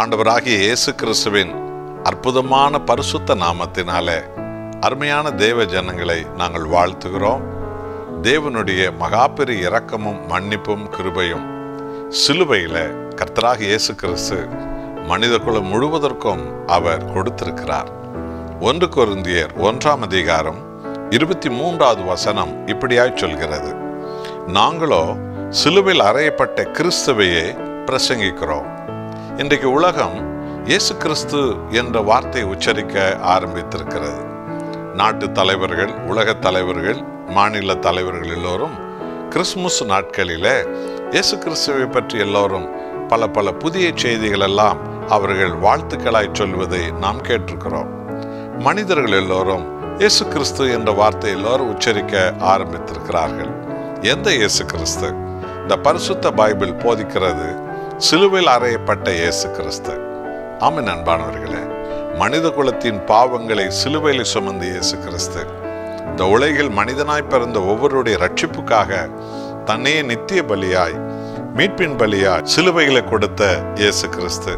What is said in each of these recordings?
ஆண்டவராகிய இயேசு கிறிஸ்துவின் அற்புதமான பரிசுத்த நாமத்தினாலே அருமையான தேவ ஜனங்களை நாங்கள் வாழ்த்துகிறோம். தேவனுடைய மகாபெரி இரக்கமும் மன்னிப்பும் கிருபையும் சிலுவையில் கர்த்தராக இயேசு கிறிஸ்து மனித குலம் முழுவதற்கும் அவர் கொடுத்திருக்கிறார். ஒன்று குருந்தியர் ஒன்றாம் அதிகாரம் இருபத்தி மூன்றாவது வசனம் இப்படியாய் சொல்கிறது. நாங்களோ சிலுவையில் அறையப்பட்ட கிறிஸ்துவையே பிரசங்கிக்கிறோம். இன்றைக்கு உலகம் இயேசு கிறிஸ்து என்ற வார்த்தை உச்சரிக்க ஆரம்பித்திருக்கிறது. நாட்டு தலைவர்கள் உலக தலைவர்கள் மாநில தலைவர்கள் எல்லோரும் கிறிஸ்துமஸ் நாட்களிலே இயேசு கிறிஸ்துவை பற்றி எல்லோரும் பல பல புதிய செய்திகள் எல்லாம் அவர்கள் வாழ்த்துக்களாய் சொல்வதை நாம் கேட்டிருக்கிறோம். மனிதர்கள் எல்லோரும் இயேசு கிறிஸ்து என்ற வார்த்தை எல்லோரும் உச்சரிக்க ஆரம்பித்திருக்கிறார்கள். எந்த இயேசு கிறிஸ்து? இந்த பரிசுத்த பைபிள் போதிக்கிறது சிலுவையில் அறையப்பட்ட இயேசு கிறிஸ்து. ஆமை அன்பானவர்களே மனித குலத்தின் பாவங்களை சிலுவையில் சுமந்த இயேசு கிறிஸ்து. இந்த உலகில் மனிதனாய் பிறந்த ஒவ்வொருடைய ரட்சிப்புக்காக தன்னையே நித்திய பலியாய் மீட்பின் பலியாய் சிலுவைகளை கொடுத்த இயேசு கிறிஸ்து.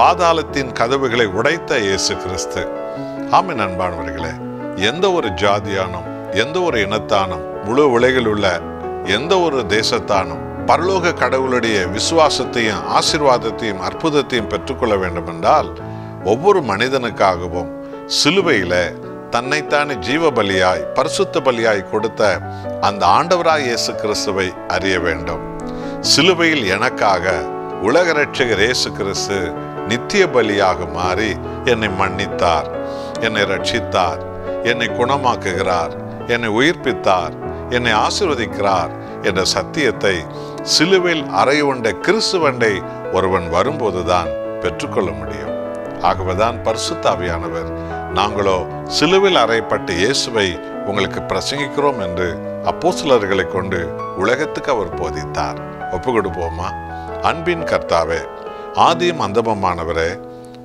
பாதாளத்தின் கதவுகளை உடைத்த இயேசு கிறிஸ்து. ஆமை அன்பானவர்களே எந்த ஒரு ஜாதியானும் எந்த ஒரு இனத்தானும் முழு உலகில் உள்ள எந்த ஒரு தேசத்தானும் பரலோக கடவுளுடைய விசுவாசத்தையும் ஆசிர்வாதத்தையும் அற்புதத்தையும் பெற்றுக்கொள்ள வேண்டுமென்றால் ஒவ்வொரு மனிதனுக்காகவும் சிலுவையில் தன்னைத்தானே ஜீவ பலியாய் பரிசுத்த பலியாய் கொடுத்த அந்த ஆண்டவராய் இயேசு கிறிஸ்துவை அறிய வேண்டும். சிலுவையில் எனக்காக உலக ரட்சகர் இயேசு கிறிஸ்து நித்திய பலியாக மாறி என்னை மன்னித்தார் என்னை ரட்சித்தார் என்னை குணமாக்குகிறார் என்னை உயிர்ப்பித்தார் என்னை ஆசிர்வதிக்கிறார் என்ற சத்தியத்தை சிலுவையில் அறையுண்ட கிறிஸ்துவண்டை ஒருவன் வரும்போதுதான் பெற்றுக்கொள்ள முடியும். ஆகவேதான் பரிசுத்தாவியானவர் நாங்களோ சிலுவில் அறையப்பட்ட இயேசுவை உங்களுக்கு பிரசங்கிக்கிறோம் என்று அப்போஸ்தலர்களை கொண்டு உலகத்துக்கு அவர் போதித்தார். ஒப்பு கொடுப்போமா அன்பின் கர்த்தாவே ஆதியும் அந்தமமானவரே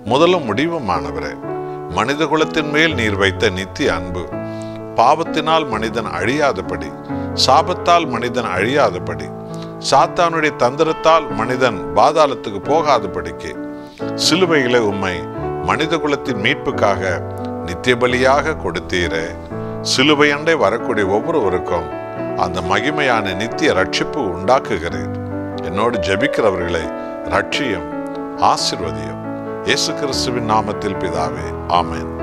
முதலும் முடிவுமானவரே மனித குலத்தின் மேல் நீர் வைத்த நித்திய அன்பு பாவத்தினால் மனிதன் அழியாதபடி சாபத்தால் மனிதன் அழியாதபடி சாத்தானுடைய தந்திரத்தால் மனிதன் பாதாளத்துக்கு போகாதபடிக்கு சிலுவையில உம்மை மனித குலத்தின் மீட்புக்காக நித்திய பலியாக கொடுத்தீரே சிலுவையண்டை வரக்கூடிய ஒவ்வொருவருக்கும் அந்த மகிமையான நித்திய ரட்சிப்பு உண்டாக்குகிறேன். என்னோடு ஜெபிக்கிறவர்களை ரட்சியம் ஆசிர்வதியம். இயேசு கிறிஸ்துவின் நாமத்தில் பிதாவே ஆமேன்.